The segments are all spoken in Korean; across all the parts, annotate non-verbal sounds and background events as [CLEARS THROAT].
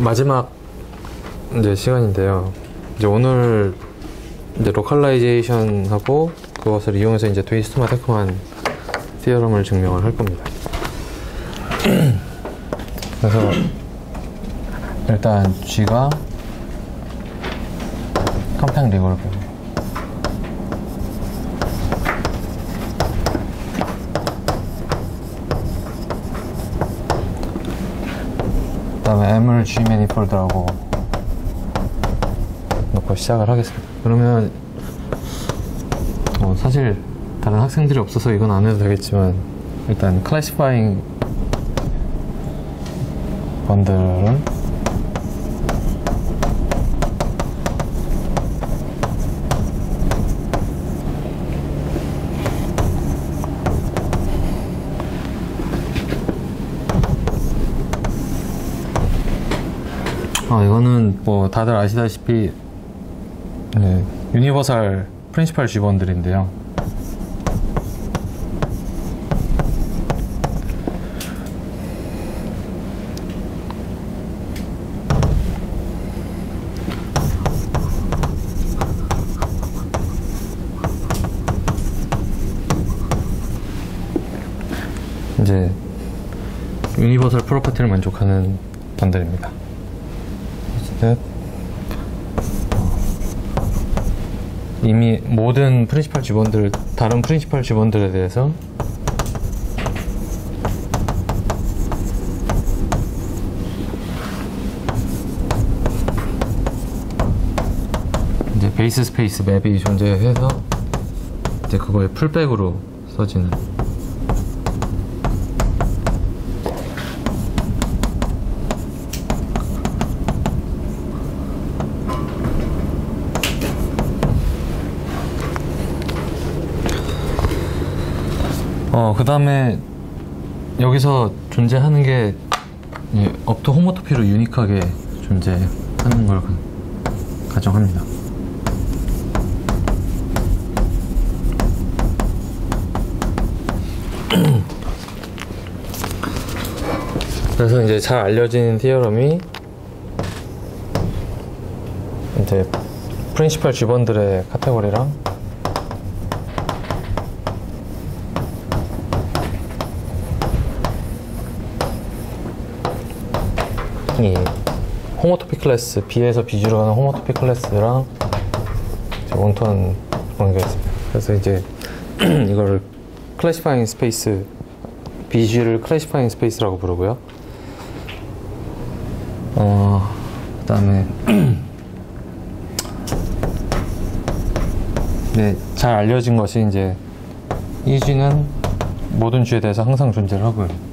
마지막 이제 시간인데요. 이제 오늘 이제 localization 하고 그것을 이용해서 이제 Duistermaat-Heckman theorem을 증명을 할 겁니다. [CLEARS THROAT] 그래서 일단 G가 compact Lie group 그 다음에 M을 G 매니폴드라고 놓고 시작을 하겠습니다. 그러면 어, 사실 다른 학생들이 없어서 이건 안 해도 되겠지만 일단 클래시파잉 번들은 아 이거는 뭐 다들 아시다시피 네, 유니버설 프린시팔 G번들인데요 이제 universal property를 만족하는 bundle입니다. 어쨌든 이미 모든 principal G-bundle 다른 principal G-bundle들에 대해서 이제 base space map이 존재해서 이제 그거의 pullback으로 써지는 어, 그 다음에 여기서 존재하는 게 예, 업토 호모토피로 유니크하게 존재하는 걸 가- 가정합니다. [CLEARS THROAT] 그래서 이제 잘 알려진 티어럼이 이제 프린시팔 G번들의 카테고리랑 이 호모토피 클래스 B에서 B주로 가는 호모토피 클래스랑 관계가 있습니다. 그래서 이제 [CLEARS THROAT] 이거를 클래시파잉 스페이스 B주를 클래시파잉 스페이스라고 부르고요. 어 그다음에 [CLEARS THROAT] 네, 잘 알려진 것이 이제 EG는 모든 G에 대해서 항상 존재를 하고요.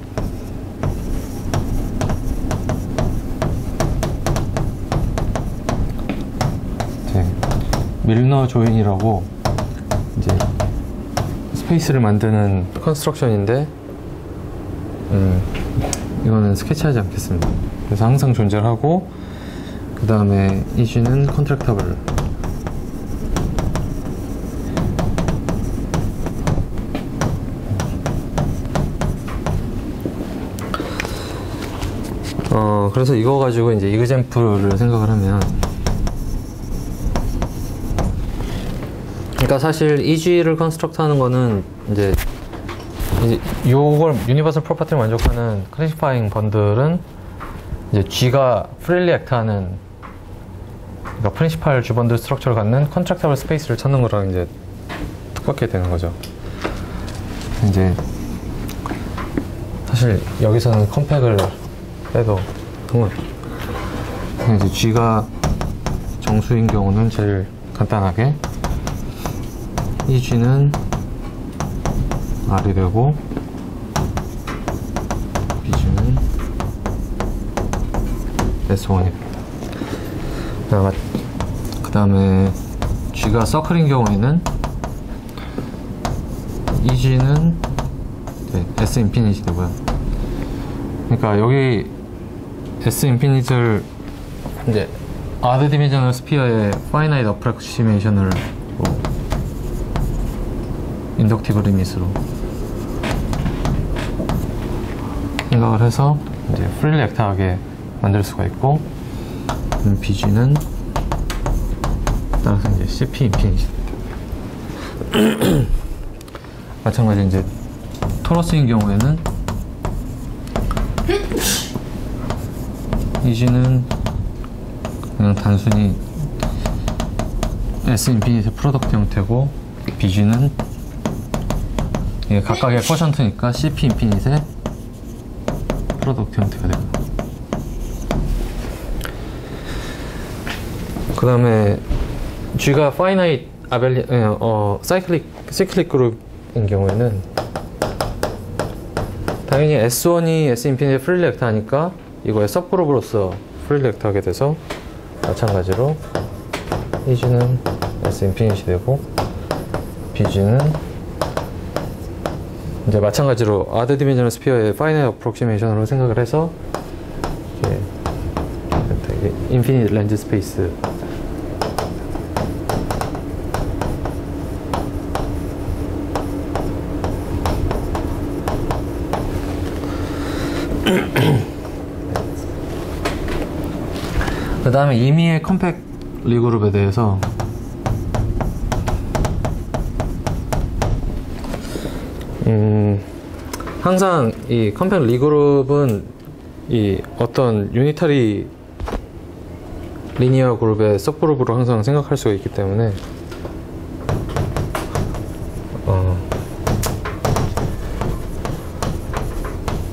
Milnor join이라고 이제 space를 만드는 construction인데 음, 이거는 스케치하지 않겠습니다. 그래서 항상 존재를 하고 그 다음에 EG는 contractible 어 그래서 이거 가지고 이제 example을 생각을 하면 그러니까 사실 EG를 construct 하는 거는 이제 요걸 universal property를 만족하는 classifying bundle은 이제 G가 freely act하는 그러니까 principal G bundle structure를 갖는 contractible space를 찾는 거랑 이제 똑같게 되는 거죠. 이제 사실 여기서는 compact을 빼도. 그냥 이제 G가 정수인 경우는 제일 간단하게 EG는 R이 되고 BG는 S1이 됩니다. 그 다음에 G가 circle인 경우에는 EG는 네, S infinity 되고요. 그러니까 여기 S 인피니트를 이제 odd dimensional sphere의 finite approximation을 뭐 inductive limit으로 생각을 해서 이제 freely act하게 만들 수가 있고 음, BG는 따라서 이제 CP infinity 마찬가지 이제 torus인 경우에는 EG는 그냥 단순히 S infinite product 형태고 BG는 이게 각각의 quotient니까 CP 인피니트의 프로덕트 형태가 됩니다. 그 다음에 G가 finite abelian 어 cyclic cyclic group인 경우에는 당연히 S1이 S infinity freely act 하니까 이거의 subgroup으로서 freely act 하게 돼서 마찬가지로 이지는 S 인피니티 되고 BG는 이제 마찬가지로 odd dimensional sphere의 finite approximation으로 생각을 해서 이게 infinite lens space 그 다음에 임의의 compact Lie group에 대해서 음, 항상 이 compact Lie group은 이 어떤 unitary linear group의 subgroup으로 항상 생각할 수가 있기 때문에 어,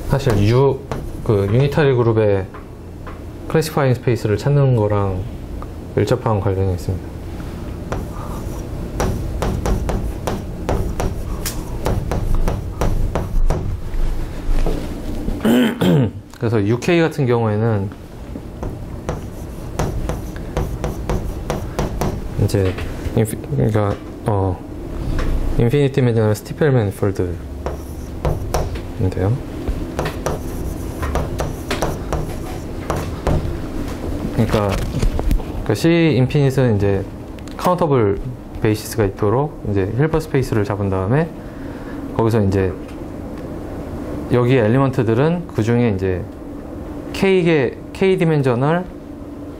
사실 유, 그 unitary group의 classifying space를 찾는 거랑 밀접한 관련이 있습니다. 그래서 UK 같은 경우에는 이제 인피, 그러니까 어 infinite dimensional Stiefel manifold인데요. 그러니까 그 C 인피닛은 이제 countable basis가 있도록 이제 Hilbert space를 잡은 다음에 거기서 이제 여기 element들은 그 중에 이제 K개 K dimensional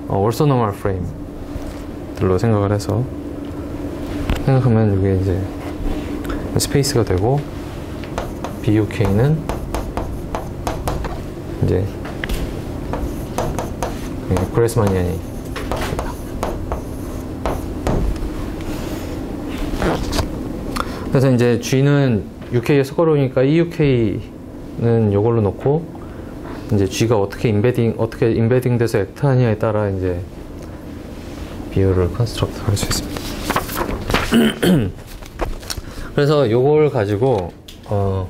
어, orthonormal frame들로 생각을 해서 생각하면 이게 이제 스페이스가 되고 BUK는 이제 그레스마니안이 그래서 이제 G는 UK에 섞어놓으니까 EUK 는 이걸로 놓고 이제 G가 어떻게 인베딩 어떻게 인베딩 돼서 액트하냐에 따라 이제 BG를 construct 할 수 있습니다. [CLEARS THROAT] 그래서 요걸 가지고 어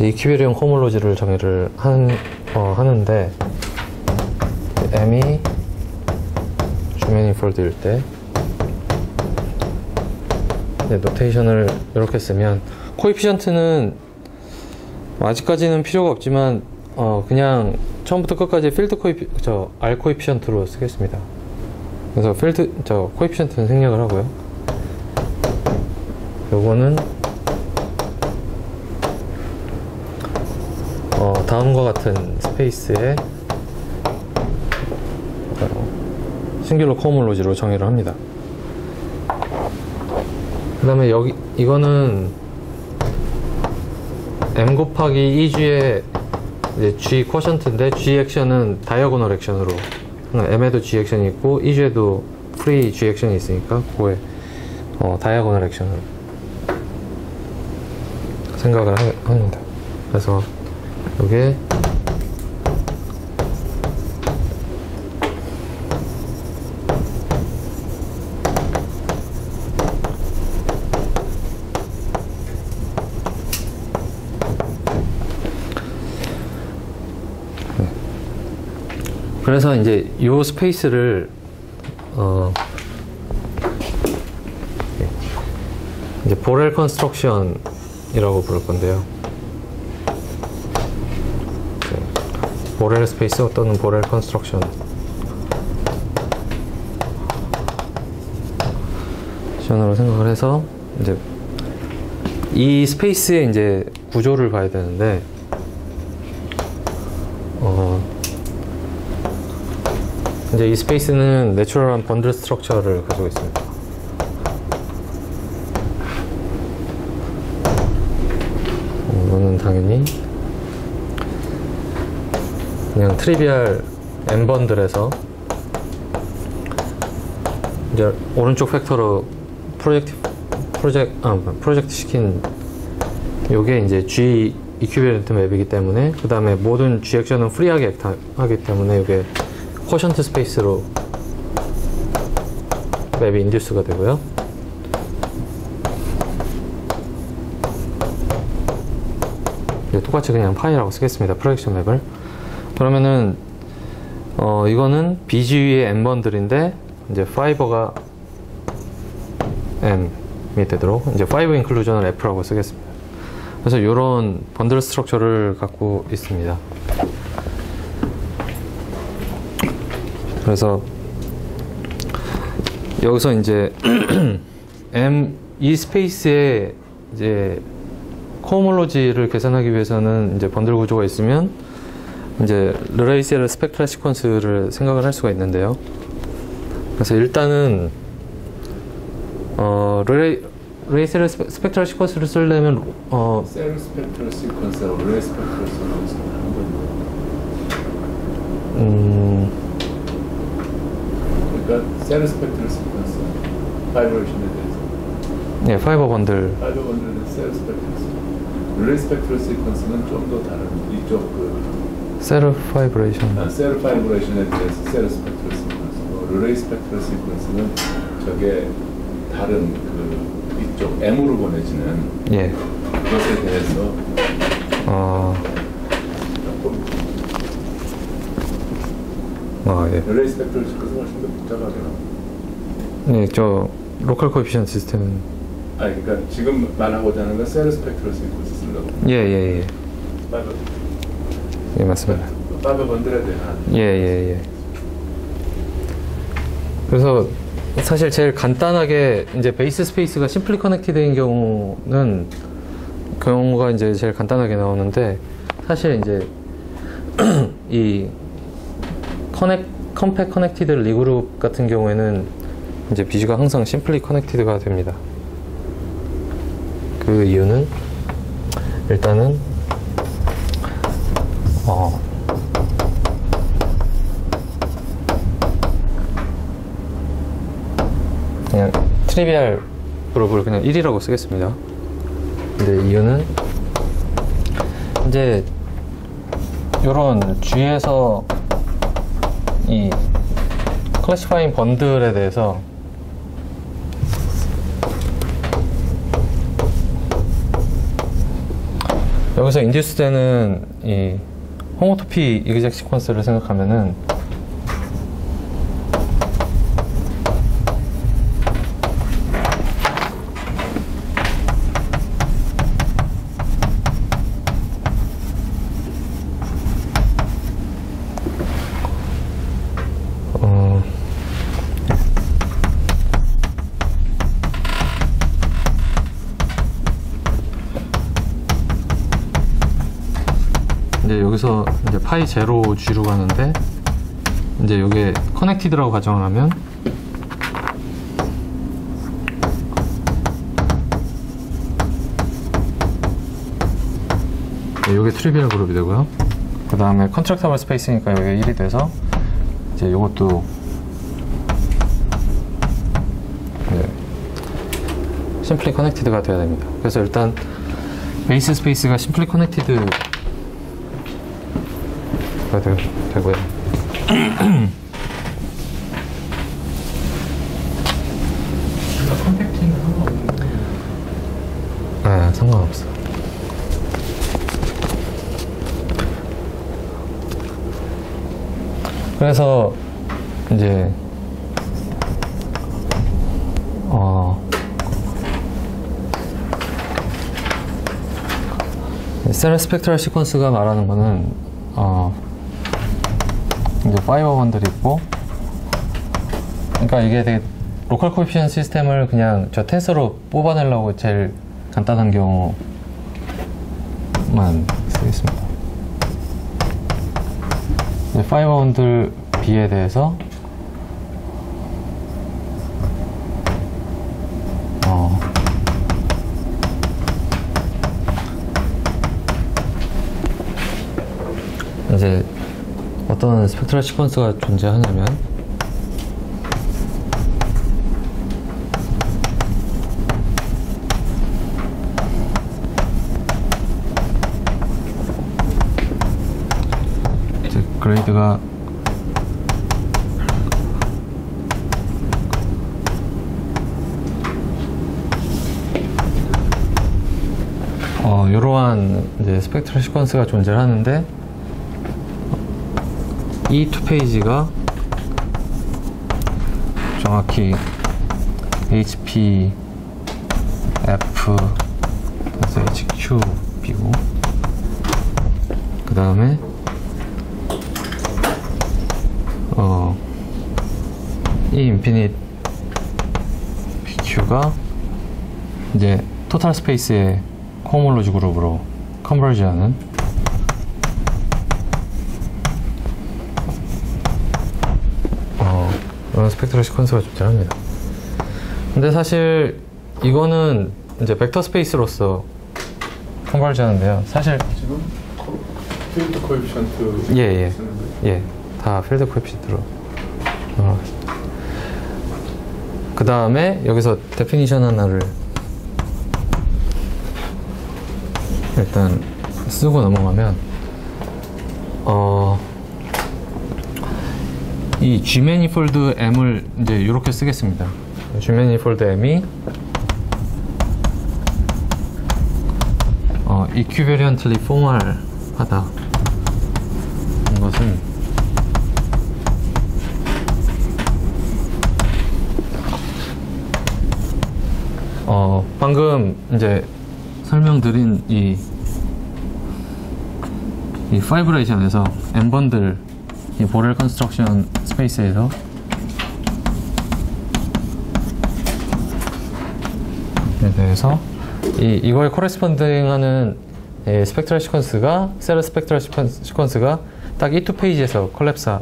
equivariant cohomology를 정의를 한, 어, 하는데 m이 G manifold일 때 네, notation을 이렇게 쓰면 coefficient는 아직까지는 필요가 없지만 어, 그냥 처음부터 끝까지 필드 코이피 저 R 코이피션트로 쓰겠습니다. 그래서 field 저 coefficient는 생략을 하고요. 요거는 어, 다음과 같은 스페이스에 어, singular cohomology로 정의를 합니다. 그 다음에 여기 이거는 m 곱하기 2g의 이제 g 쿼션트인데 g 액션은 다이어고널 액션으로 m에도 g 액션이 있고 2g에도 프리 g 액션이 있으니까 그거에 어, diagonal action을 생각을 하, 합니다. 그래서 이게 그래서 이제 이 스페이스를 어 이제 Borel construction이라고 부를 건데요. Borel space 또는 Borel construction tion으로 생각을 해서 이제 이 스페이스의 이제 구조를 봐야 되는데 어, 이제 이 space는 natural한 bundle structure를 가지고 있습니다. 어, 이거는 당연히 그냥 트리비얼 n 번들에서 이제 오른쪽 factor로 project project 아 프로젝트 시킨 요게 이제 G equivariant map이기 때문에 그 다음에 모든 G action은 free하게 하기 때문에 이게 quotient space로 map이 induce가 되고요. 똑같이 그냥 파이라고 쓰겠습니다. projection map을. 그러면은 어 이거는 BGU의 N번들인데 이제 파이버가 N이 되도록 이제 파이버 인클루전을 F라고 쓰겠습니다. 그래서 이런 bundle structure를 갖고 있습니다. 그래서 여기서 이제 [CLEARS THROAT] M 이 space에 이제 cohomology를 계산하기 위해서는 이제 번들 구조가 있으면 이제 Leray-Serre spectral sequence를 생각을 할 수가 있는데요. 그래서 일단은 어 Leray Leray-Serre spectral sequence를 쓰려면 어 Serre spectral sequence하고 Leray spectral sequence는 한 번도 음, 그러니까 Serre spectral sequence fibration에 대해서. 예, fiber bundle. fiber bundle은 Serre spectral sequence Leray spectral sequence는 좀 더 다른 이쪽 그 Serre fibration 아, Serre fibration에 대해서 Serre spectral sequence고 Leray spectral sequence는 저게 다른 그 이쪽 M으로 보내지는 예, 그것에 대해서 어, 조금 아, 예. Leray spectral sequence 훨씬 더 복잡하게 나와. 네, 저 local coefficient 시스템은 아 그러니까 지금 말하고자 하는 건 Serre spectral sequence 쓰려고. 예, 예, 예, fiber 예, 맞습니다. fiber bundle에 대한 예, 예, 예. 그래서 사실 제일 간단하게 이제 base space가 simply connected인 경우는 경우가 이제 제일 간단하게 나오는데 사실 이제 [CLEARS THROAT] 이 connec- compact connected Lie group 같은 경우에는 이제 BG가 항상 simply connected가 됩니다. 그 이유는 일단은 어 그냥 trivial 그룹을 그냥 1이라고 쓰겠습니다. 근데 이유는 이제 이런 G에서 이 classifying bundle에 대해서 여기서 인듀스 되는 이 호모토피 이그젝 시퀀스를 생각하면은 파이 제로 G로 가는데 이제 이게 connected라고 가정을 하면 이게 trivial 그룹이 되고요. 그 다음에 contractible space니까 여기 1이 돼서 이제 이것도 네. simply connected가 돼야 됩니다. 그래서 일단 베이스 스페이스가 심플리 커넥티드 가 되, 되고요. 네, 상관없어. 그래서 이제 어 Serre spectral sequence가 말하는 거는 어 이제 fiber bundle이 있고. 그러니까 이게 되게 local coefficient 시스템을 그냥 저 텐서로 뽑아내려고 제일 간단한 경우만 쓰겠습니다. fiber bundle B에 대해서. 어, 이제 어떤 스펙트럴 시퀀스가 존재하냐면 이제 그레이드가 어, 이러한 이제 스펙트럴 시퀀스가 존재하는데 이투 페이지가 정확히 HP F 그래서 HQ B고 그 다음에 어, 이 인피닛 PQ가 이제 total space의 cohomology 그룹으로 converge하는 어, 이런 spectral sequence가 존재합니다. 근데 사실 이거는 이제 벡터 space로서 converge하는데요. 사실 지금 co- field coefficient 예, 예. 쓰는데 예, 다 field coefficient로 어. 그 다음에 여기서 데피니션 하나를 일단 쓰고 넘어가면 이 G manifold M을 이제 이렇게 쓰겠습니다. G manifold M이 어, equivalently formal하다. 것은 어 방금 이제 설명드린 이, 이 fibration에서 M bundle 이 Borel construction space에서 에 대해서 이 이거에 corresponding하는 이 스펙트럴 시퀀스가 셀 스펙트럴 시퀀스가 딱이투 페이지에서 콜랩스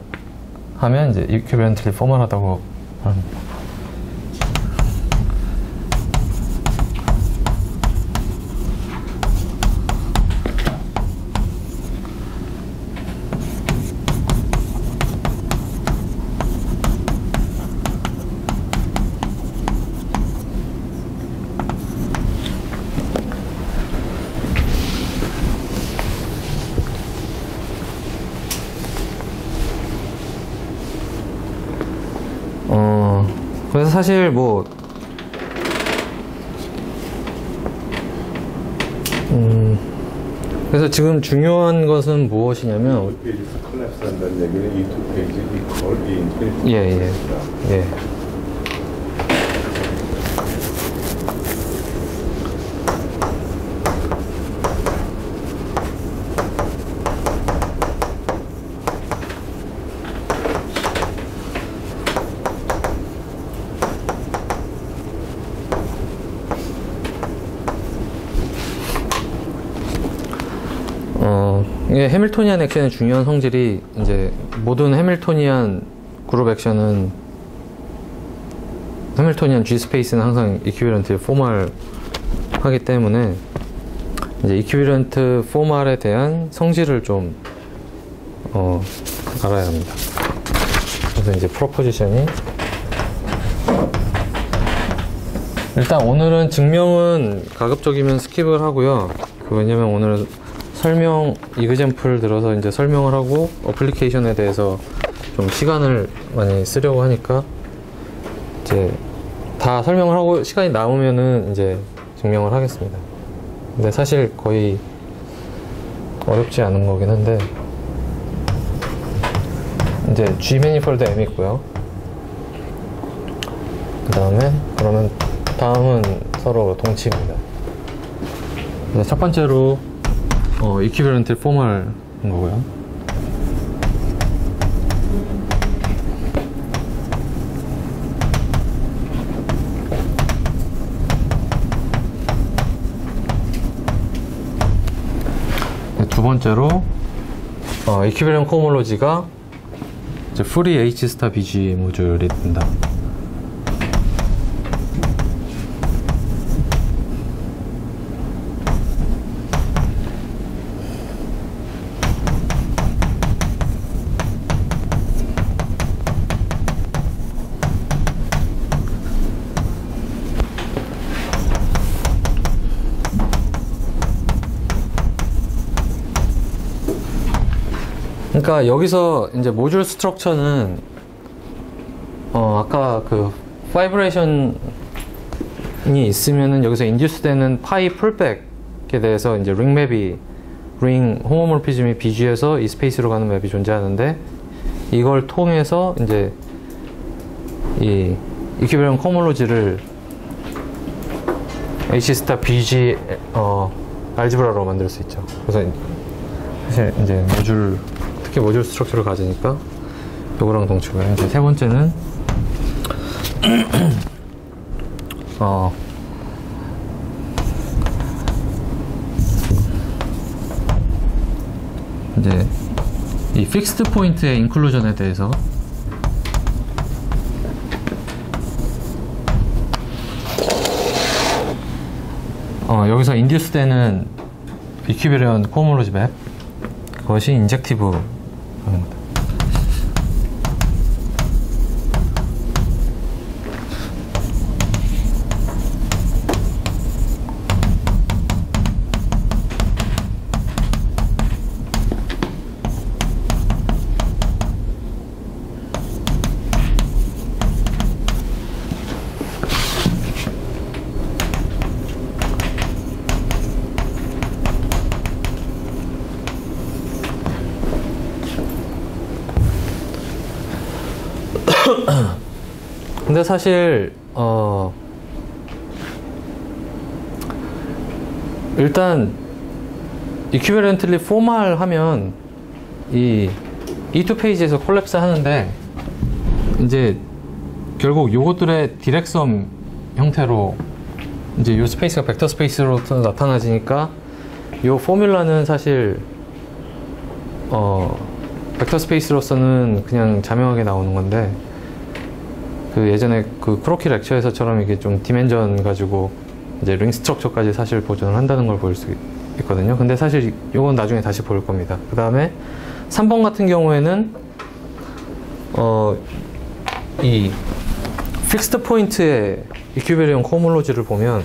하면 이제 equivariantly formal하다고 합니다. 어, 그래서 사실 뭐, 음, 그래서 지금 중요한 것은 무엇이냐면, 이 페이지에서 컬랩스 한다는 얘기는 이 두 페이지 이 걸, 이 인피니티 예, 예. 예. 어, 이게 Hamiltonian action의 중요한 성질이 이제 모든 해밀토니안 그룹 액션은 해밀토니안 G 스페이스는 항상 equivariant formal 하기 때문에 이제 equivariant formal에 대한 성질을 좀 어, 알아야 합니다. 그래서 이제 proposition이 일단 오늘은 증명은 가급적이면 skip을 하고요. 그 왜냐면 오늘 설명 이그젠플 들어서 이제 설명을 하고 어플리케이션에 대해서 좀 시간을 많이 쓰려고 하니까 이제 다 설명을 하고 시간이 남으면은 이제 증명을 하겠습니다. 근데 사실 거의 어렵지 않은 거긴 한데 이제 G 매니폴드 M 있고요. 그 다음에 그러면 다음은 서로 동치입니다. 네, 첫 번째로 어, equivariant formal인 거고요. 네, 두 번째로 어, equivariant cohomology가 이제 프리 H 스타 BG 모듈이 된다. 그러니까 여기서 이제 module structure는 어 아까 그 fibration이 있으면은 여기서 induce 되는 pi pullback에 대해서 이제 ring map이 ring homomorphism이 BG에서 이 space로 가는 map이 존재하는데 이걸 통해서 이제 이 이퀴베런 코몰로지를 H 스타 BG 어 algebra로 만들 수 있죠. 그래서 이제 모듈 특히 module structure를 가지니까 요거랑 동치고요. 이제 세 번째는 [CLEARS THROAT] 어 이제 이 fixed point의 inclusion에 대해서 어 여기서 인듀스 되는 이퀴베리언 코모로지 맵 그것이 인젝티브 근데 사실 어 일단 equivariantly formal하면 이 E2 페이지에서 콜랩스 하는데 이제 결국 요것들의 direct sum 형태로 이제 요 space가 vector space로 나타나지니까 요 formula는 사실 어 vector space로서는 그냥 자명하게 나오는 건데 그 예전에 그 크로키 lecture에서처럼 이게 좀 dimension 가지고 이제 ring structure까지 사실 보존을 한다는 걸 볼 수 있거든요. 근데 사실 이건 나중에 다시 볼 겁니다. 그 다음에 3번 같은 경우에는 어, 이 fixed point의 equivariant cohomology를 보면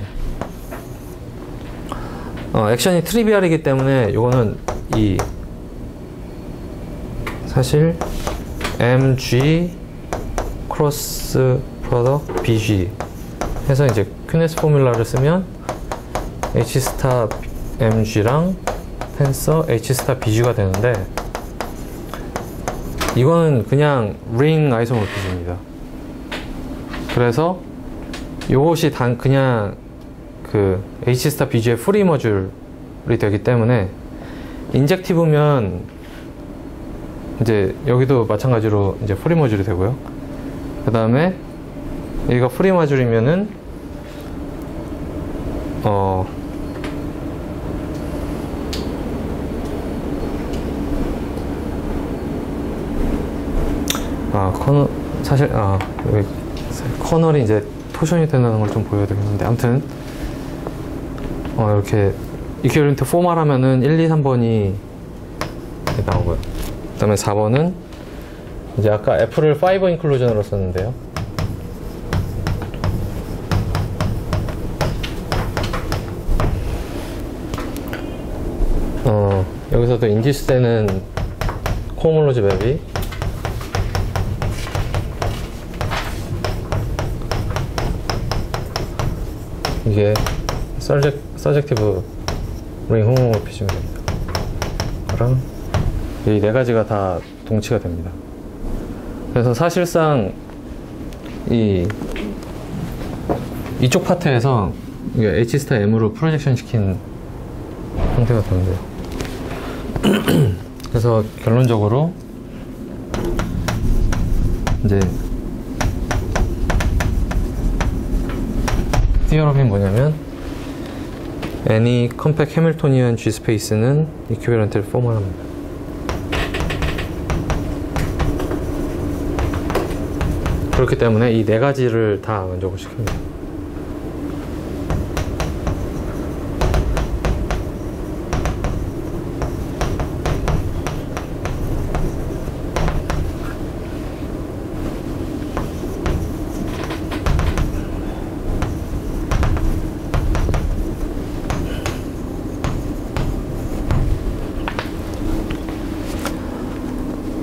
어, action이 trivial이기 때문에 이거는 이 사실 MG cross product BG 해서 이제 Künneth formula를 쓰면 H star MG랑 tensor H star BG가 되는데 이거는 그냥 ring isomorphism입니다. 그래서 이것이 단 그냥 그 H 스타 BG의 프리 머줄이 되기 때문에 injective면 이제 여기도 마찬가지로 이제 free module이 되고요. 그 다음에 여기가 free module이면은 어 아, 커널, 사실, 아, 커널이 이제 토션이 된다는 걸 좀 보여야 되겠는데, 아무튼, 어, 이렇게, 이큐어렌트 포말 하면은 1, 2, 3번이 나오고요. 그 다음에 4번은 이제 아까 애플을 5 인클루전으로 썼는데요. 어, 여기서도 induce 되는 cohomology map이 이게 surjec, surjective ring homomorphism이 됩니다. 그럼 이 네 가지가 다 동치가 됩니다. 그래서 사실상 이 이쪽 파트에서 이게 H 스타 M으로 프로젝션 시킨 형태가 되는데요. [CLEARS THROAT] 그래서 결론적으로 이제 티어럼이 뭐냐면 any compact Hamiltonian G 스페이스는 equivalent를 포멀합니다. 그렇기 때문에 이 네 가지를 다 만족을 시킵니다.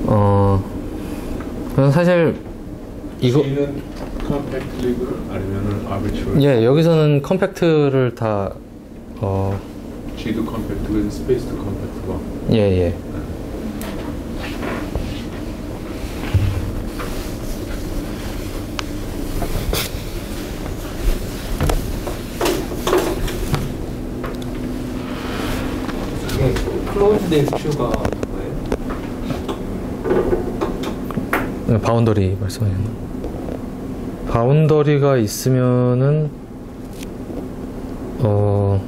어, 저는 사실 이거 G는 compact Lie group 아니면은 arbitrary 예 여기서는 compact를 다 어, G도 compact고 space도 compact고 예, 예. 이게 클로즈된 큐가 뭐예요? 네, 바운더리 말씀하셨나? 바운더리가 있으면은 어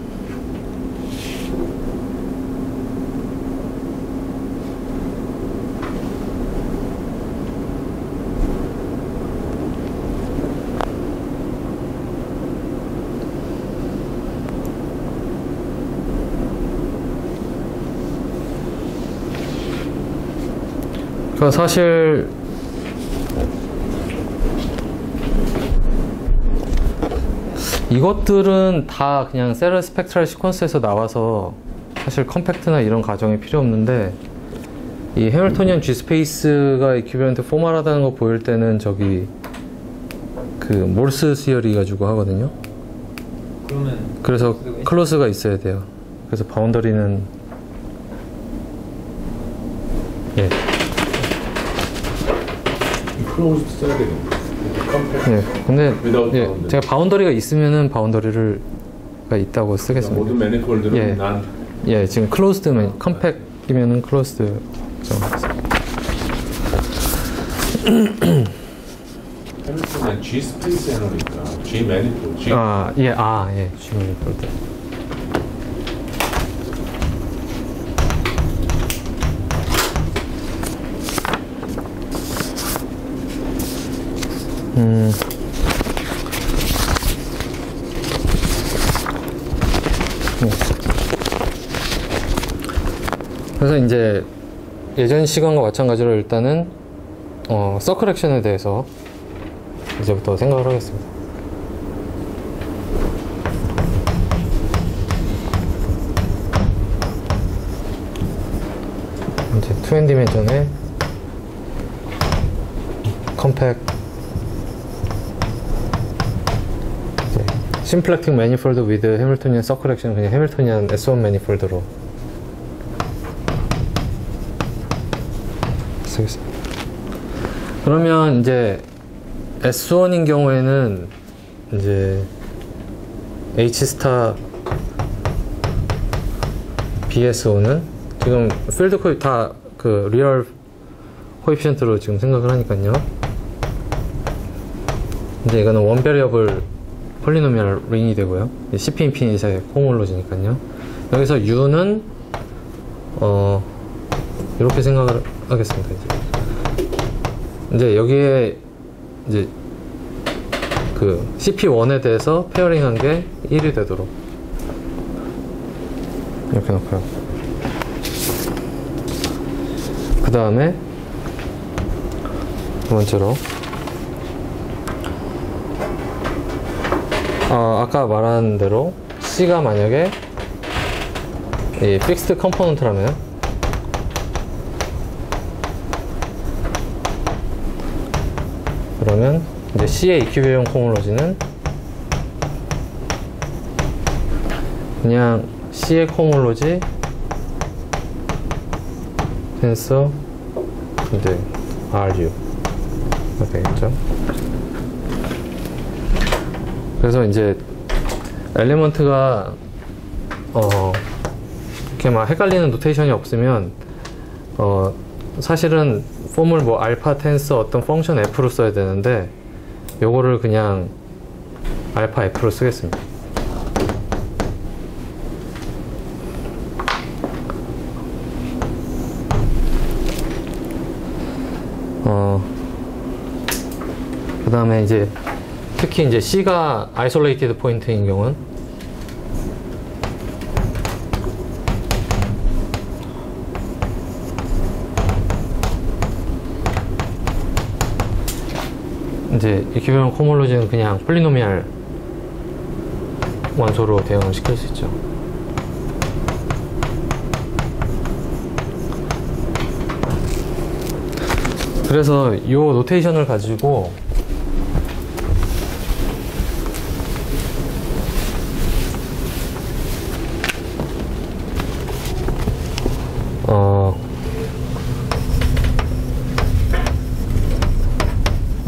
그러니까 사실 이것들은 다 그냥 Serre spectral sequence에서 나와서 사실 compact나 이런 가정이 필요 없는데 이 해밀토니안 G 스페이스가 이큐비런트 포멀하다는 거 보일 때는 저기 그 Morse theory 가지고 하거든요. 그러면 그래서 closed가 있어야 돼요. 그래서 boundary는 예, 클로즈도 써야 되겠네 예. 근데 예. 제가 바운더리가 있으면은 바운더리를 가 있다고 쓰겠습니다. 모든 매니폴드는 예. 난 예, 지금 클로즈드면 컴팩이면은 클로즈드 해밀턴은 G 스페이스 해놓으니까 G 매니폴드 G 아, 예, 아, 예, 주문 폴드. 음. 네. 그래서 이제 예전 시간과 마찬가지로 일단은 어, 서클 액션에 대해서 이제부터 생각을 하겠습니다. 이제 투앤 디멘전의 compact 이제 symplectic manifold with Hamiltonian circle action 그냥 해밀토니안 S1 매니폴드로 쓰겠습니다. 그러면 이제 S1인 경우에는 이제 H star BS1은 지금 field 코이 다그 real coefficient로 지금 생각을 하니까요. 이제 이거는 one variable polynomial ring이 되고요. CP 인피니트의 호몰로지니까요. 여기서 U는 어 이렇게 생각을 하겠습니다. 이제 이제 여기에 이제 그 CP1에 대해서 pairing한 게 1이 되도록 이렇게 놓고요. 그 다음에 두 번째로 어, 아까 말한 대로 C가 만약에 이 fixed component라면 그러면 이제 C의 equivariant cohomology는 그냥 C의 cohomology 텐서 이제 RU 이렇게 되겠죠 그래서 이제 element가 어 이렇게 막 헷갈리는 notation이 없으면 어 사실은 form을 뭐 알파 텐서 어떤 function f로 써야 되는데 요거를 그냥 알파 f로 쓰겠습니다. 어 다음에 이제 특히 이제 C가 isolated 포인트인 경우는 이제 이큐비런 코몰로지는 그냥 폴리노미알 원소로 대응을 시킬 수 있죠. 그래서 이 노테이션을 가지고 어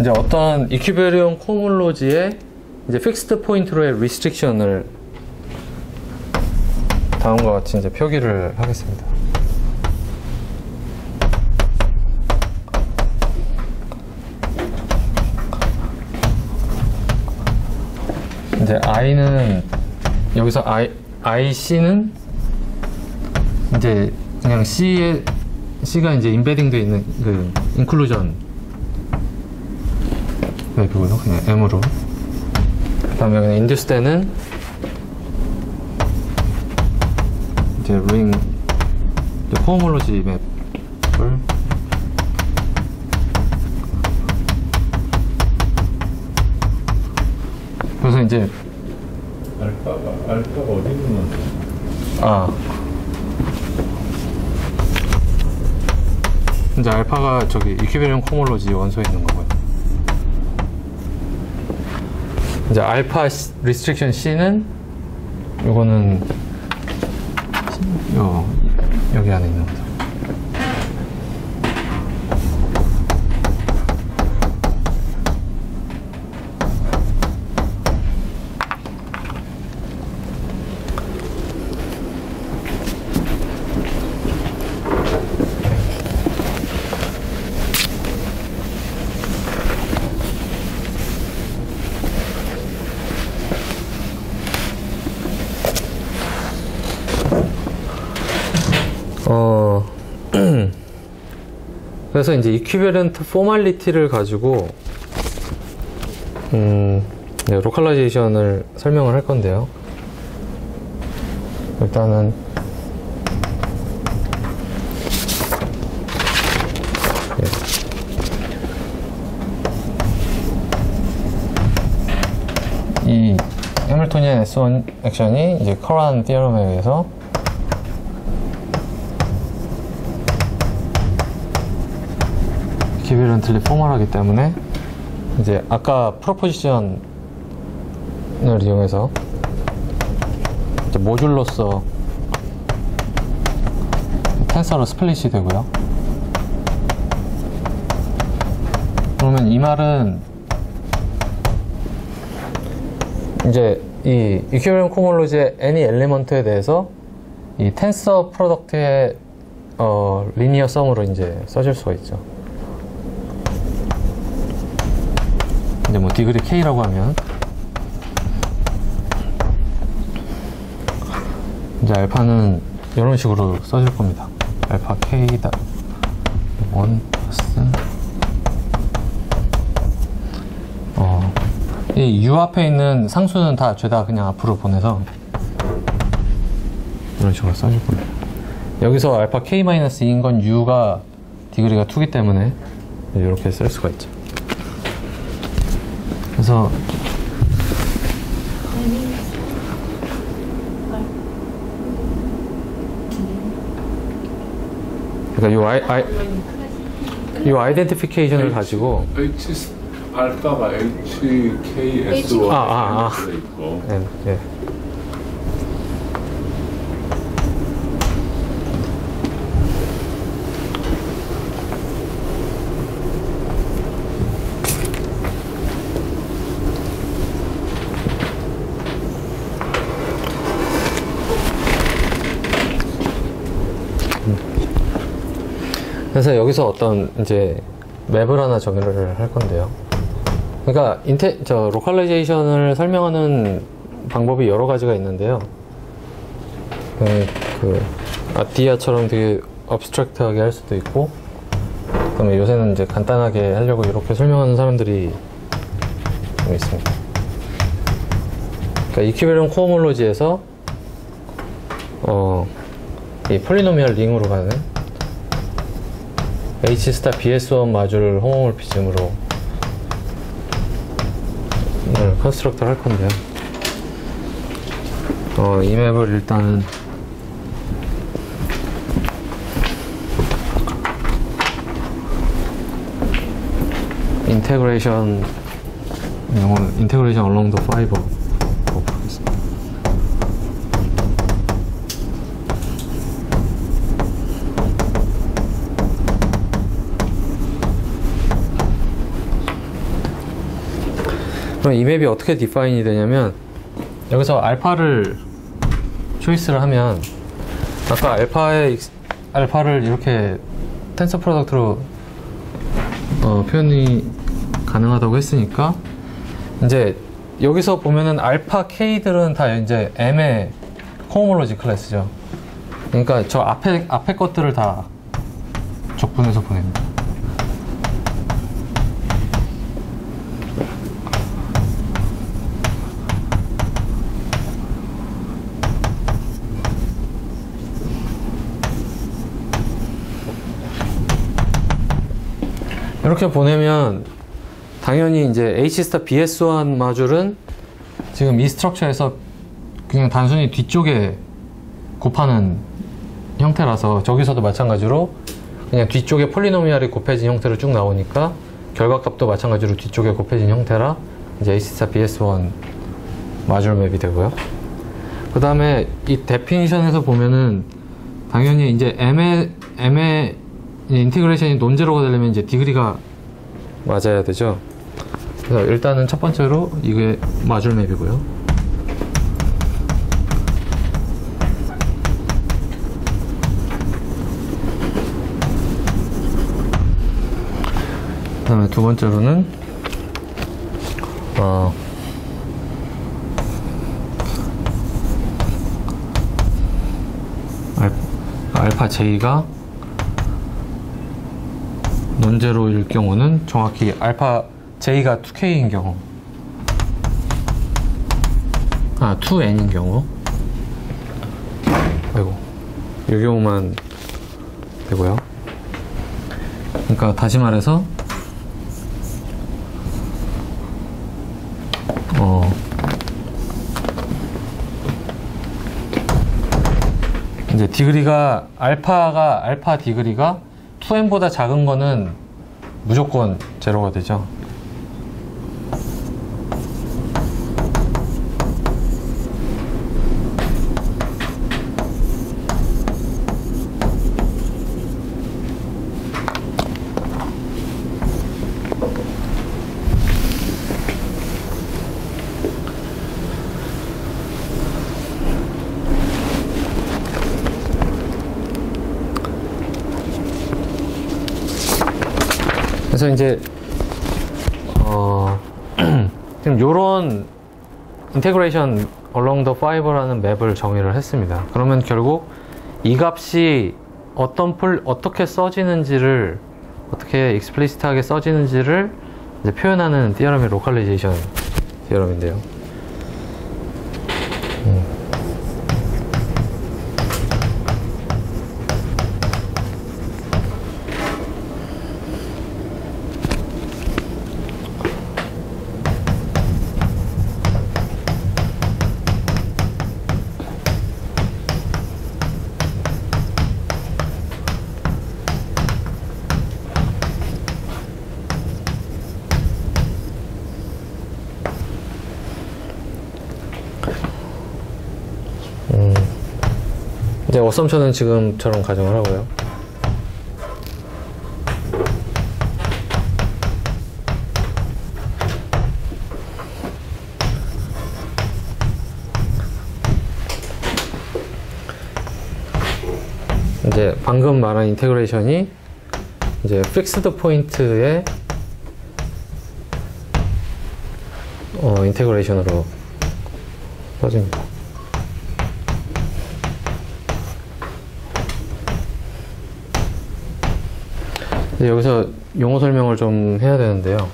이제 어떤 equivariant cohomology의 이제 fixed point로의 restriction을 다음과 같이 이제 표기를 하겠습니다. 이제 i는 여기서 i ic는 이제 그냥 c에 c가 이제 인베딩되어 있는 그 인클루전 네 그거요 그냥 m으로. 그 다음에 그냥 인듀스 때는 이제 링 이제 호모로지 맵을 그래서 이제 알파가 알파가 어디 있는 아. 이제 알파가 저기 equivariant cohomology 원소에 있는 거고요. 이제 알파 restriction C는 요거는 요 여기 안에 있는 거죠. 어 그래서 이제 equivariant formality를 가지고 음 네, localization을 설명을 할 건데요. 일단은 예. 이 해밀토니안 S1 액션이 이제 Kirwan theorem에 의해서 equivariantly formal하기 때문에 이제 아까 proposition을 이용해서 module로서 텐서로 split이 되고요. 그러면 이 말은 이제 이 이큐리언 코몰로지의 any 엘리먼트에 대해서 이 tensor product의 어, 리니어 썸으로 이제 써줄 수가 있죠. 이제 뭐 디그리 K라고 하면 이제 알파는 이런 식으로 써줄 겁니다. 알파 K 다 1 플러스 어, 이 U 앞에 있는 상수는 다 죄다 그냥 앞으로 보내서 이런 식으로 써줄 겁니다. 여기서 알파 K-2인 건 U가 디그리가 2기 때문에 이렇게 쓸 수가 있죠. 그래서 그러니까 요 아이, 아이 요 아이덴티피케이션을 가지고 H 알파가 HKS1 아, 아, 아. 있고 예, 예. 그래서 여기서 어떤 이제 맵을 하나 정의를 할 건데요. 그러니까 inte 저 localization을 설명하는 방법이 여러 가지가 있는데요. 그, 그 Atiyah처럼 되게 abstract하게 할 수도 있고, 그다음에 요새는 이제 간단하게 하려고 이렇게 설명하는 사람들이 좀 있습니다. 그러니까 equivariant cohomology에서 어, 이 polynomial ring으로 가는 H 스타 BS1 마주를 홈모몰피즘으로 오늘 construct를 할 건데요. 어, 이 map을 일단은 integration 영어 integration along the fiber 보도록 하겠습니다. 그럼 이 map이 어떻게 define이 되냐면 여기서 알파를 choice를 하면 아까 알파의 알파를 이렇게 tensor product로 어, 표현이 가능하다고 했으니까 이제 여기서 보면은 알파 K들은 다 이제 M의 cohomology class죠. 그러니까 저 앞에 앞에 것들을 다 적분해서 보냅니다. 이렇게 보내면 당연히 이제 H스타 BS1 마줄은 지금 이 structure에서 그냥 단순히 뒤쪽에 곱하는 형태라서 저기서도 마찬가지로 그냥 뒤쪽에 polynomial이 곱해진 형태로 쭉 나오니까 결과값도 마찬가지로 뒤쪽에 곱해진 형태라 이제 H스타 BS1 마줄 맵이 되고요. 그 다음에 이 definition에서 보면은 당연히 이제 M의 M의 integration이 nonzero가 되려면 이제 degree가 맞아야 되죠. 그래서 일단은 첫 번째로 이게 module map이고요. 그다음에 두 번째로는 어 알, 알파 J가 논제로일 경우는 정확히 알파 J가 2K인 경우. 아 2N인 경우? 아이고. 이 경우만 되고요. 그러니까 다시 말해서 어 이제 디그리가 알파가 알파 디그리가 2n보다 작은 거는 무조건 제로가 되죠. 그래서 이제 어 [CLEARS THROAT] 지금 요런 integration along the fiber라는 map을 정의를 했습니다. 그러면 결국 이 값이 어떤 폴 어떻게 써지는지를 어떻게 explicit하게 써지는지를 표현하는 theorem이 localization theorem인데요. assumption은 지금처럼 가정을 하고요. 이제 방금 말한 integration이 이제 fixed point의 어, integration으로 써집니다. 여기서 용어 설명을 좀 해야 되는데요.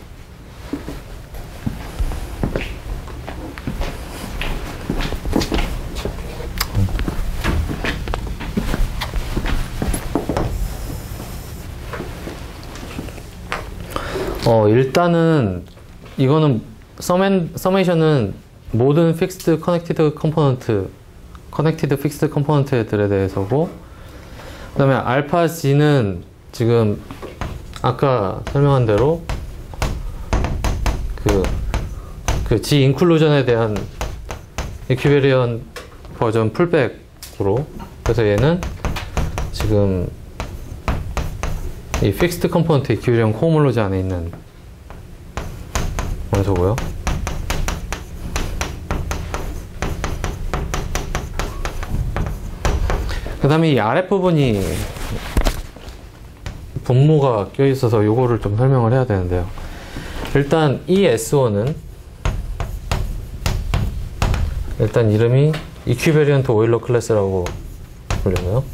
어, 일단은 이거는 서멘, 서메이션은 모든 fixed connected component, connected fixed component들에 대해서고 그 다음에 알파 G는 지금 아까 설명한 대로 그, 그 G 인클루전에 대한 이퀴베리언 버전 풀백으로 그래서 얘는 지금 이 fixed component equivariant cohomology 안에 있는 원소고요. 그 다음에 이 아랫부분이 분모가 껴있어서 요거를 좀 설명을 해야 되는데요. 일단 이 S1은 일단 이름이 equivariant Euler class라고 불려요.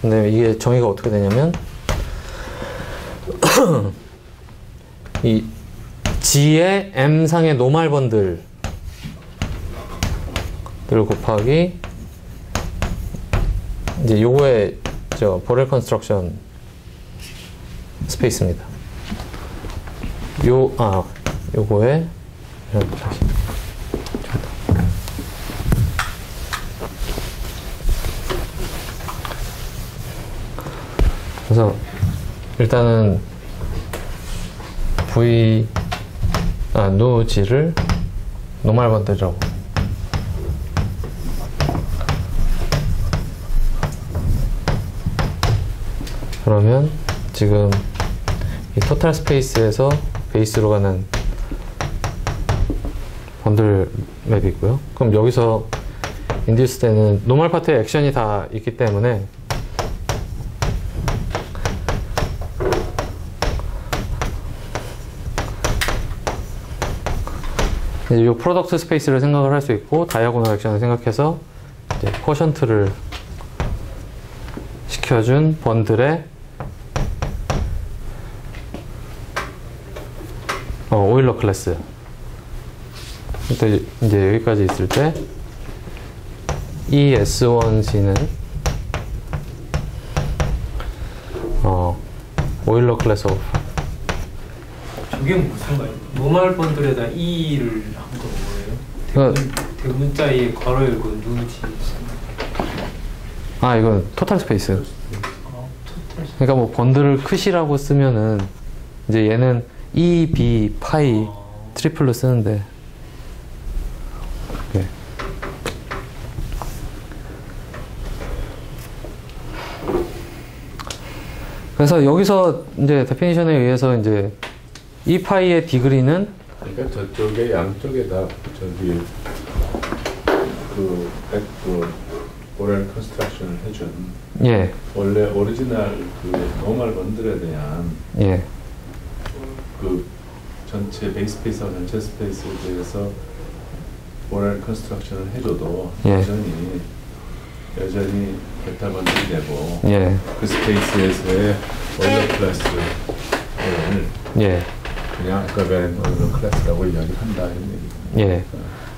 근데 이게 정의가 어떻게 되냐면 [CLEARS THROAT] 이 G의 M상의 normal bundle 들 곱하기 이제 요거의 저 Borel construction 스페이스입니다. 요, 아, 요거에. 그래서, 일단은, V, 아, 노지를 노말 번들이라고. 그러면 지금 이 total space에서 base로 가는 bundle map이고요. 그럼 여기서 induce 때는 normal part에 action이 다 있기 때문에 이 product space를 생각을 할 수 있고 diagonal action을 생각해서 이제 quotient를 시켜준 bundle의 어, Euler class. 또 이제 여기까지 있을 때, 이 S1G는, 어, Euler class of. 저게 무슨 말? normal bundle에다 E를 한 건 뭐예요? 그- 대문, 대문자에 괄호 열고 누지. 아, 이건 total space. 아, total. 그러니까 뭐 bundle을 크시라고 쓰면은, 이제 얘는 E, B, 파이, 아, triple로 쓰는데, 네. 그래서 여기서 이제 definition에 의해서 이제 이 파이의 degree는 그러니까 저쪽에 양쪽에다 저기 그, 백- 그 Borel construction을 해준 예, 원래 오리지널 그 normal bundle에 대한 예, 그 전체 base space와 전체 space에 대해서 Borel construction을 해줘도 예. 여전히 여전히 vector bundle이 되고 예, 그 space에서의 Euler class를 예, 그냥 equivariant Euler class라고 이야기한다 이런 얘기. 예.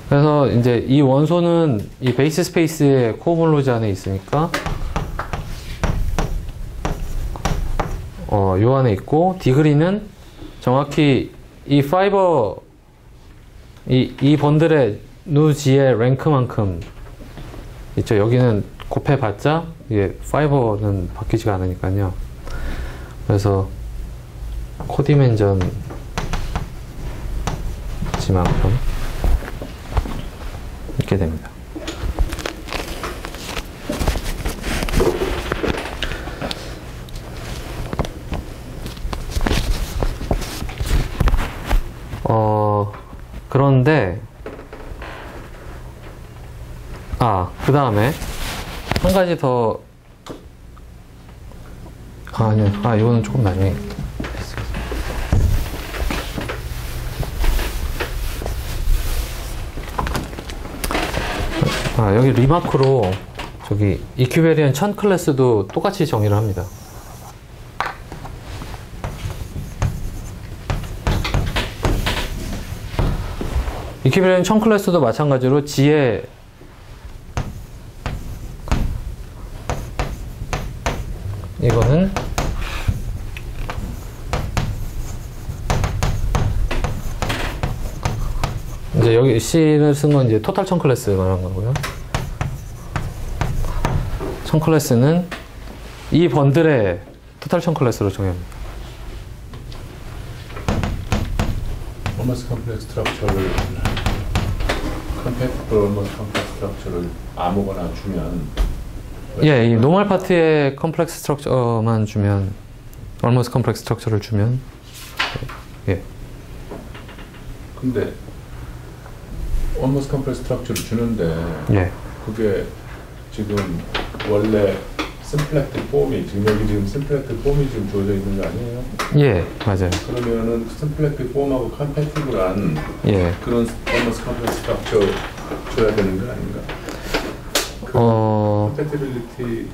그래서 이제 이 원소는 이 base space의 cohomology 안에 있으니까 어, 요 안에 있고 degree는 정확히 이 fiber 이, 이 bundle의 누지의 rank만큼 있죠. 여기는 곱해봤자 이게 fiber는 바뀌지가 않으니까요. 그래서 코디멘전 지만큼 있게 됩니다. 어, 그런데, 아, 그 다음에, 한 가지 더, 아, 아니요. 아, 이거는 조금 나중에. 아, 여기 remark로, 저기, equivariant Chern class도 똑같이 정의를 합니다. 이큐빌런 청클래스도 마찬가지로 지혜 이거는 이제 여기 C를 쓴 건 이제 토탈 청클래스 말한 거고요. 청클래스는 이 번들의 토탈 청클래스로 정의합니다. almost complex structure를 compatible almost complex structure를 아무거나 주면 예, 이 normal part의 complex structure만 주면 almost 컴플렉스 스트럭처를 주면 예. 근데 almost complex structure를 주는데 예. 그게 지금 원래 symplectic form이 지금 여기 지금 symplectic form이 지금 주어져 있는 거 아니에요? 예, 맞아요. 그러면은 심플렉트 폼하고 컴패티블한 예. 그런 almost complex structure 줘야 되는 거 아닌가? 그 어, compatibility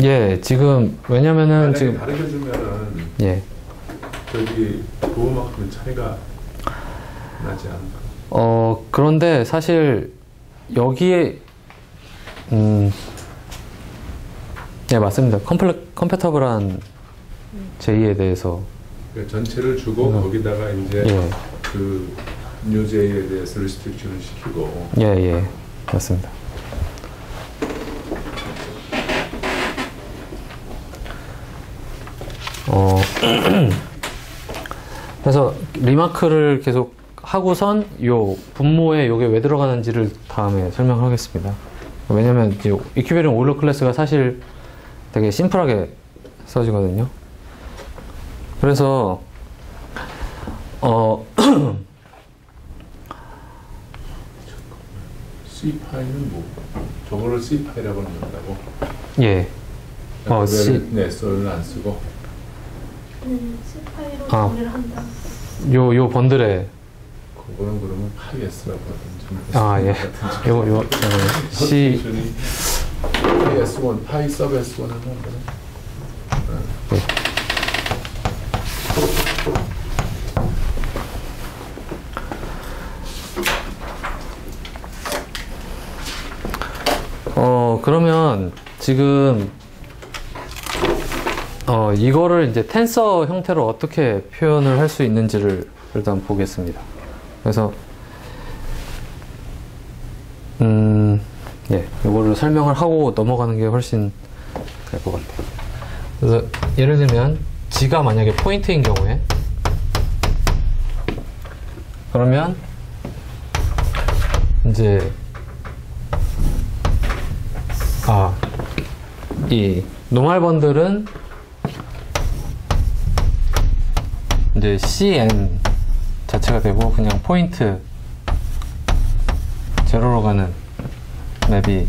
예, 지금 왜냐면은 지금 다르게 주면은 예. 저기 그거만큼 차이가 나지 않을까? 어, 그런데 사실 여기에 음 예, 맞습니다. comple compatible한 J에 대해서 그러니까 전체를 주고 음. 거기다가 이제 예. 그 누지에 대해서 restriction을 시키고 예, 예. 맞습니다. 어, [CLEARS THROAT] 그래서 remark를 계속 하고선 요 분모에 요게 왜 들어가는지를 다음에 설명하겠습니다. 왜냐면 이제 이큐베리움 오일러 클래스가 사실 되게 심플하게 써지거든요. 그래서 어 [CLEARS THROAT] C 파일은 뭐 저거를 C 파일이라고 한다고? 예. 어, C- 네, 썰은 안 쓰고 네, C 파일로 아. 정리를 한다. 요, 요 번들에, 그거는 그러면 파이 S라고 하든지 아, 예. 요, 요, 어, [LAUGHS] C, S1, 파이 sub S1은 뭐 어, 그러면 지금, 어, 이거를 이제 텐서 형태로 어떻게 표현을 할 수 있는지를 일단 보겠습니다. 그래서, 음, 예, 이거를 설명을 하고 넘어가는 게 훨씬 될 것 같아요. 그래서 예를 들면, G가 만약에 point인 경우에, 그러면, 이제, 아, 이 normal bundle은 이제 CN 자체가 되고 그냥 point zero로 가는 map이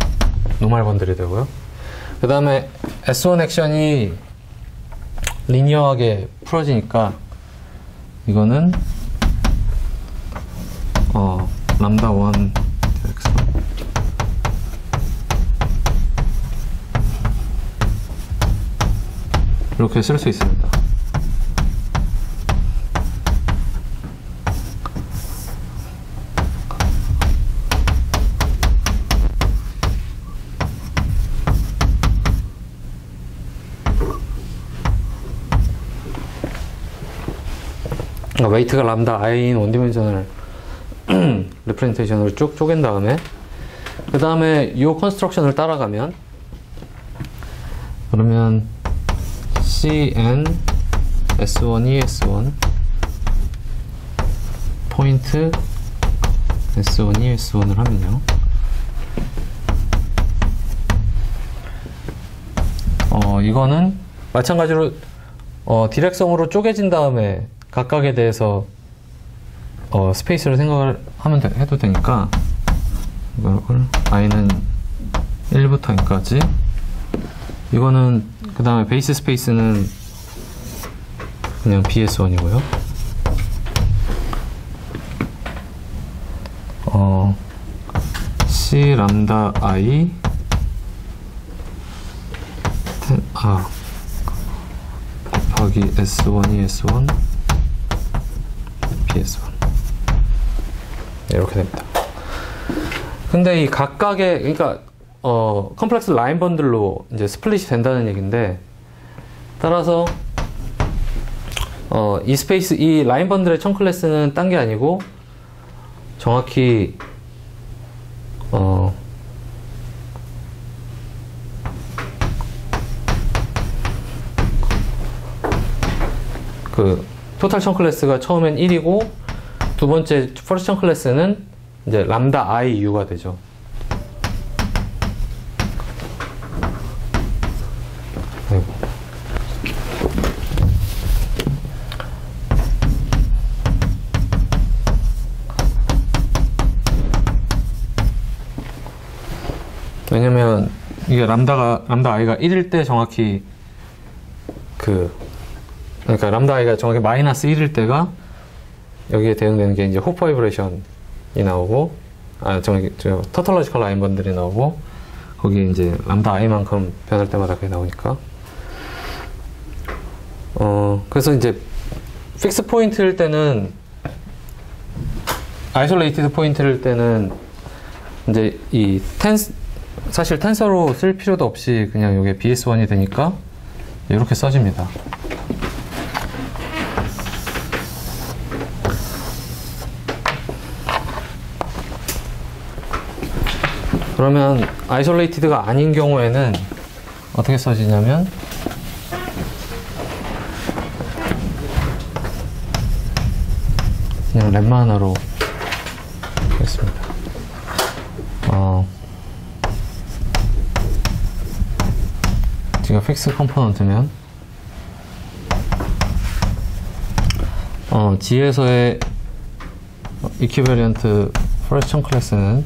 normal bundle이 되고요. 그 다음에 S1 action이 linear하게 풀어지니까 이거는 어 람다 1 이렇게 쓸 수 있습니다. weight가 람다 i인 one dimensional [CLEARS THROAT] representation으로 쭉 쪼갠 다음에 그 다음에 이 construction을 따라가면 그러면 cn s1 es1 포인트 s1 es1을 하면요. 어 이거는 마찬가지로 어 디렉성으로 쪼개진 다음에 각각에 대해서 어 스페이스를 생각을 하면 돼- 해도 되니까 이걸 i는 1부터 n까지. 이거는 그 다음에 베이스 스페이스는 그냥 BS1이고요. 어, C 람다 I. 텐- 아 곱하기 S1이 S1 BS1 이렇게 됩니다. 근데 이 각각의 그러니까 어, complex line bundle로 이제 split이 된다는 얘기인데 따라서 어, 이 space 이 line bundle의 Chern class는 딴 게 아니고 정확히 어, 그 total Chern class가 처음엔 1이고 두 번째 first Chern class는 이제 람다 i u가 되죠. 왜냐면 이게 람다가 람다 i가 1일 때 정확히 그 그러니까 람다 i가 정확히 마이너스 1일 때가 여기에 대응되는 게 이제 Hopf fibration이 나오고 아 정확히 저 tautological line bundle이 나오고 거기에 이제 람다 i만큼 변할 때마다 그게 나오니까 어 그래서 이제 fixed point일 때는 isolated point일 때는 이제 이 텐스 사실 텐서로 쓸 필요도 없이 그냥 이게 BS1이 되니까 이렇게 써집니다. 그러면 isolated가 아닌 경우에는 어떻게 써지냐면 그냥 랩만으로 하겠습니다. 어, 제가 픽스 컴포넌트면 어, G에서의 이퀴버리언트 퍼레스천 클래스는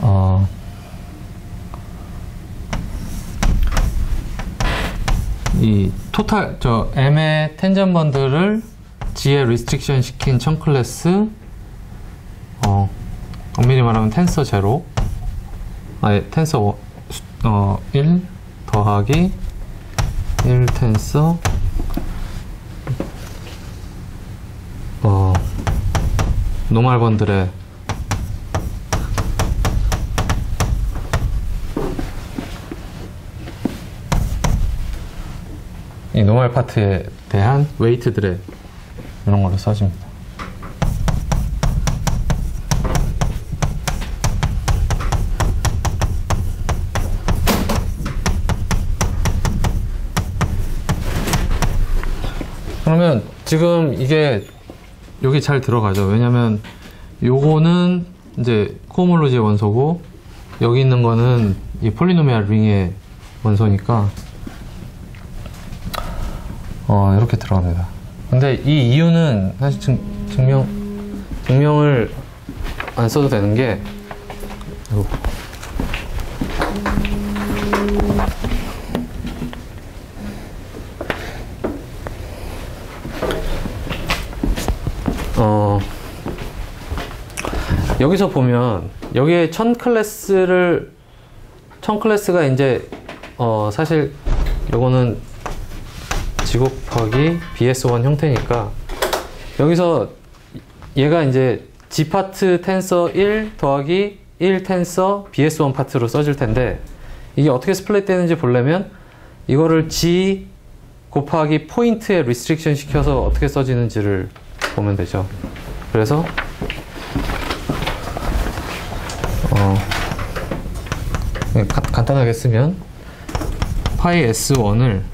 어, 이 total 저 M의 tangent bundle을 G에 restriction 시킨 Chern class 어 엄밀히 말하면 텐서 제로. 아니 텐서 워- 수- 어, 1 더하기 1 텐서. 어 normal bundle의 이 normal part에 대한 weight들의 이런 걸로 써집니다. 그러면 지금 이게 여기 잘 들어가죠. 왜냐면 요거는 이제 cohomology의 원소고 여기 있는 거는 이 polynomial ring의 원소니까 어, 이렇게 들어갑니다. 근데 이 이유는 사실 증, 증명, 증명을 안 써도 되는 게, 아이고. 어, 여기서 보면, 여기에 천 클래스를, Chern class가 이제, 어, 사실, 요거는 G 곱하기 BS1 형태니까 여기서 얘가 이제 G 파트 텐서 1 더하기 1 텐서 BS1 파트로 써질 텐데 이게 어떻게 split 되는지 보려면 이거를 G 곱하기 포인트에 restriction 시켜서 어떻게 써지는지를 보면 되죠. 그래서 어, 네, 가- 간단하게 쓰면 파이 S1을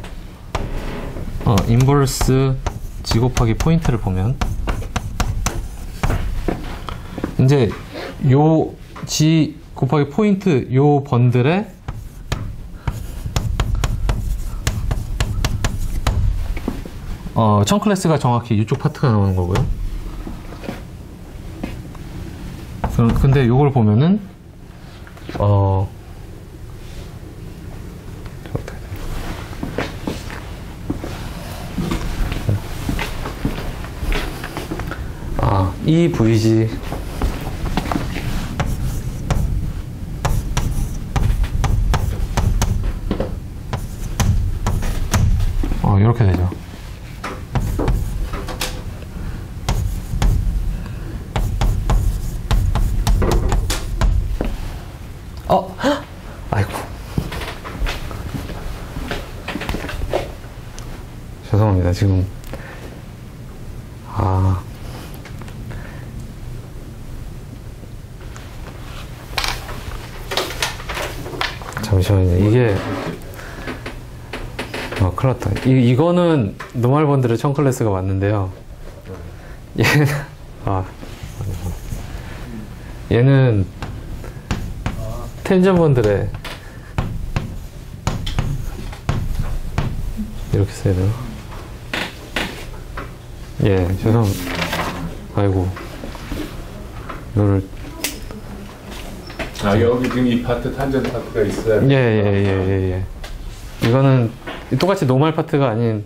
어, inverse G 곱하기 포인트를 보면 이제 요 G 곱하기 포인트 요 bundle에 어, Chern class가 정확히 이쪽 파트가 나오는 거고요. 그럼- 근데 요걸 보면은 어 어떻게 돼? 아, 이 VG 어, 이렇게 되죠. 어, 헉! [GASPS] 아이고. 죄송합니다. 지금 아. 잠시만요. 이게 아, 큰일 났다. 이, 이거는 번들의 청클래스가 맞는데요. 얘는, 아, 얘는 tangent bundle의 이렇게 써야 되나? 예, 죄송. 아이고. 이거를, 아 여기 지금 이 파트 tangent part가 있어요. 예, 예, 예, 예, 예. 이거는 똑같이 normal part가 아닌,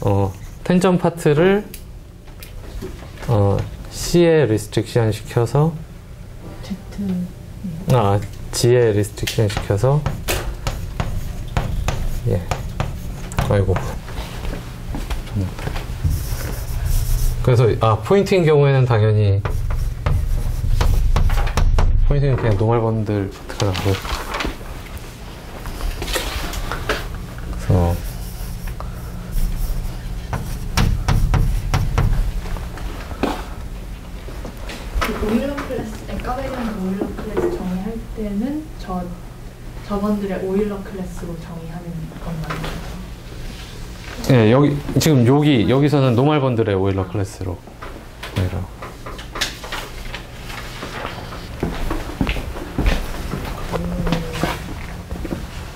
어, tangent part를, 어, C에 restriction 시켜서, Z 아, G에 restriction 시켜서, 예. 아이고. 그래서, 아, 포인트인 경우에는 당연히, 포인트는 그냥 normal bundle part가 나고, 그래서, 그 Euler class, Euler class 정의할 때는 저 저 bundle의 Euler class로 정의하는 건 맞는 거죠. 예, 여기, 지금 여기, 여기서는 normal bundle의 Euler class로. Euler.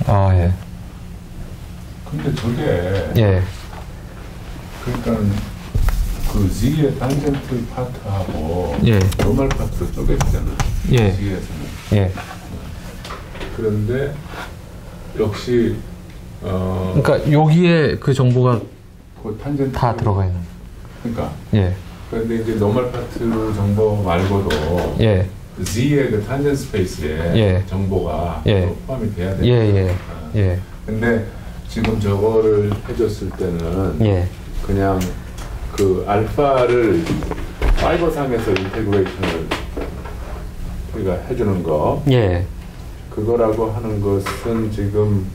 아, 예. 저게 예. 그러니까 그 Z의 tangent part하고 예. normal part로 쪼개지잖아. 예. Z에서는. 예. 그런데 역시 어, 그러니까 여기에 그 정보가 그 탄젠트 다 들어가 있는. 그러니까 예. 그런데 이제 normal part 정보 말고도 예. Z의 그 tangent space에 예. 정보가 예. 또 포함이 돼야 예, 되니까. 예. 예. 근데 지금 저거를 해줬을 때는 예. 그냥 그 알파를 fiber상에서 integration을 우리가 해주는 거 예. 그거라고 하는 것은 지금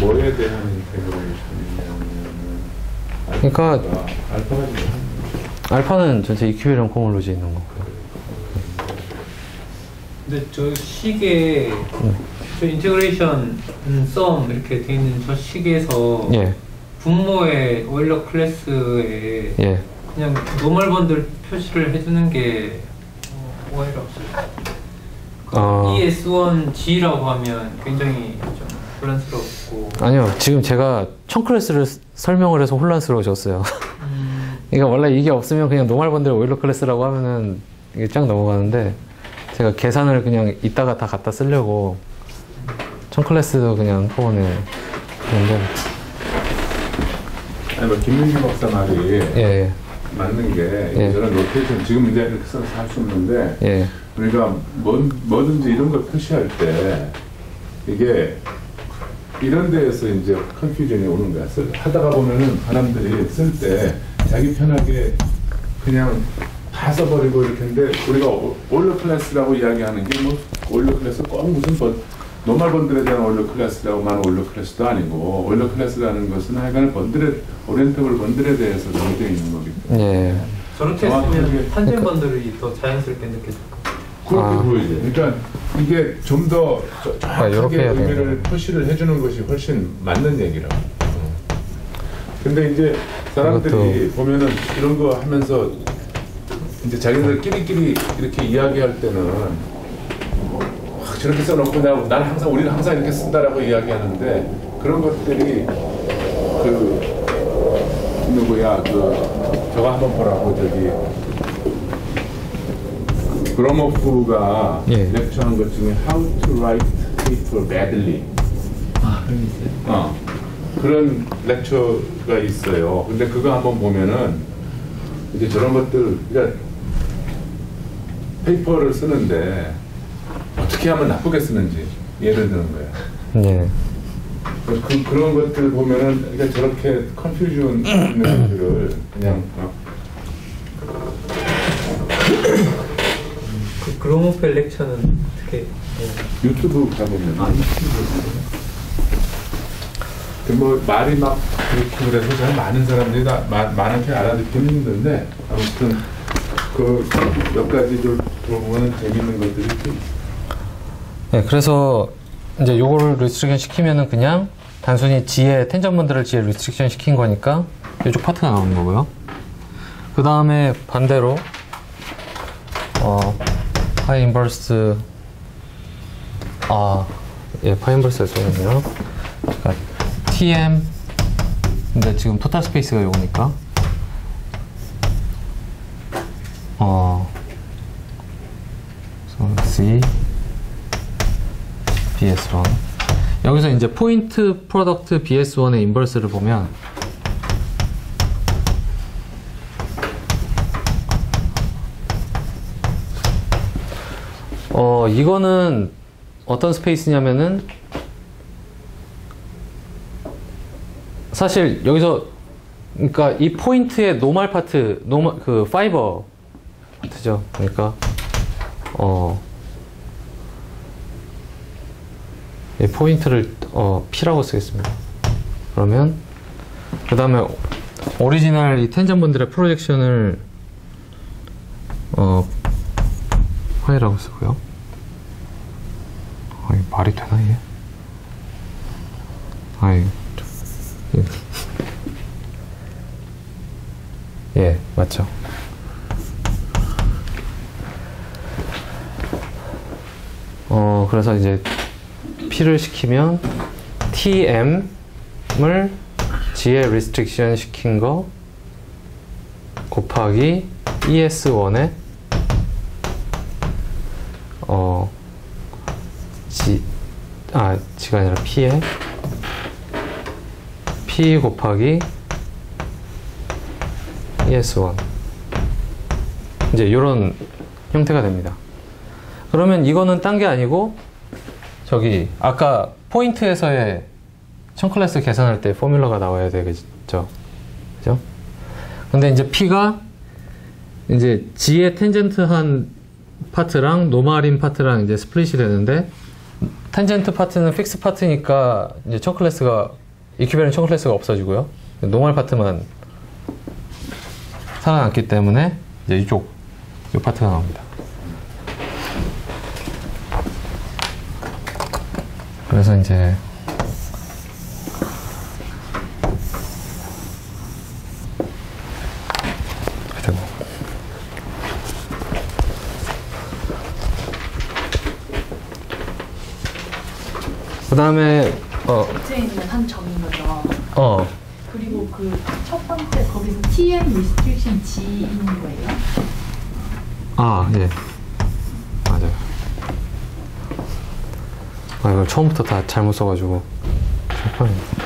뭐에 대한 integration이냐면 그러니까 알파가 알파는 전체 EQ랑 콩올로지 있는 거고. 근데 저 식에 저 integration 음, sum 이렇게 돼 있는 저 식에서 예. 분모의 Euler class에 예. 그냥 normal bundle 표시를 해주는 게 어, 오해가 없어요. 그 아. ES1G라고 하면 굉장히 좀 혼란스럽고 아니요. 지금 제가 Chern class를 스- 설명을 해서 혼란스러워졌어요. 음, 그러니까 원래 이게 없으면 그냥 normal bundle Euler class라고 하면은 이게 쫙 넘어가는데 제가 계산을 그냥 이따가 다 갖다 쓰려고 Chern class도 그냥 한꺼번에 했는데 아니 뭐 김민기 박사 말이 예, 예, 맞는 게 예. 저런 notation 지금 이제 이렇게 써서 할 수 있는데 예, 우리가 뭐, 뭐든지 이런 거 표시할 때 이게 이런 데에서 이제 confusion이 오는 거야. 쓸- 하다가 보면은 사람들이 쓸 때 자기 편하게 그냥 다 써버리고 이렇게 했는데 우리가 오- Euler class라고 이야기하는 게 뭐 Euler class 꼭 무슨 번 normal bundle에 대한 Euler class라고만 Euler class도 아니고 Euler class라는 것은 하여간 bundle에 orientable bundle에 대해서 정해져 있는 거기 때문에 예. 저렇게 쓰면 tangent bundle이 더 자연스럽게 느껴질 것 같아요. 그렇게 아. 보이죠. 그러니까 이게 좀더 아, 정확하게 해야 의미를 되는구나. 표시를 해주는 것이 훨씬 맞는 얘기라고. 근데 이제 사람들이 보면은 이런 거 하면서 이제 자기들끼리끼리 이렇게 이야기할 때는 막 저렇게 써놓고 나, 나는 항상 우리는 항상 이렇게 쓴다라고 이야기하는데 그런 것들이 그 누구야 그 저거 한번 보라고 저기 그로모프가 예. 렉처한 것 중에 How to Write Paper Badly 아, 그런 게 있어요? 어, 그런 렉처가 있어요. 근데 그거 한번 보면은 이제 저런 것들 그러니까 페이퍼를 쓰는데 어떻게 하면 나쁘게 쓰는지 예를 드는 거야. 예. 그, 그, 그런 것들 보면은 그러니까 저렇게 컨퓨전 있는 것들을 그냥 어, 막 그, Gromov lecture는 어떻게 네. 유튜브 가보면 아 유튜브 그뭐 말이 막 그렇고 그래서 잘 많은 사람들이 다 마, 많은 편 알아듣기는 힘든데 아무튼 그 몇 가지 좀 보면 재밌는 것들이 좀 네, 그래서 이제 요거를 restriction 시키면은 그냥 단순히 G의 텐전문들을 G에 리스트릭션 시킨 거니까 이쪽 파트가 나오는 거고요. 그 다음에 반대로 어 파이 inverse 아, 예, 파이 inverse가 좋네요. 그러니까 TM 근데 지금 total space가 요거니까 어 C BS1 여기서 이제 포인트 product BS1의 inverse를 보면 어 이거는 어떤 space냐면은 사실 여기서 그러니까 이 포인트의 normal 파트 normal 그 fiber 파트죠. 그러니까 어 이 포인트를 어, P라고 쓰겠습니다. 그러면 그 다음에 오리지널 이 tangent bundle의 projection을 어 화이라고 쓰고요. 아, 이 말이 되나 이게? 아이 좀, 예. [LAUGHS] 예 맞죠. 어 그래서 이제 P를 시키면 TM을 G에 restriction 시킨 거 곱하기 ES1에 어 G 아 G가 아니라 P에 P 곱하기 ES1 이제 이런 형태가 됩니다. 그러면 이거는 딴 게 아니고 저기 아까 포인트에서의 청클래스 계산할 때 포뮬러가 나와야 되겠죠. 그죠? 근데 이제 P가 이제 G의 텐젠트한 파트랑 normal인 파트랑 이제 split이 되는데 텐젠트 파트는 fix 파트니까 이제 청클래스가 이큐베런 청클래스가 없어지고요. normal 파트만 살아남기 때문에 이제 이쪽 이 파트가 나옵니다. 그래서 이제 그 다음에 어, 밑에 있는 한 점인 거죠. 어, 그리고 그 첫 번째 거기서 TM restriction G인 거예요? 아, 예. 맞아요. 아, 이걸 처음부터 다 잘못 써가지고. 잠깐만요.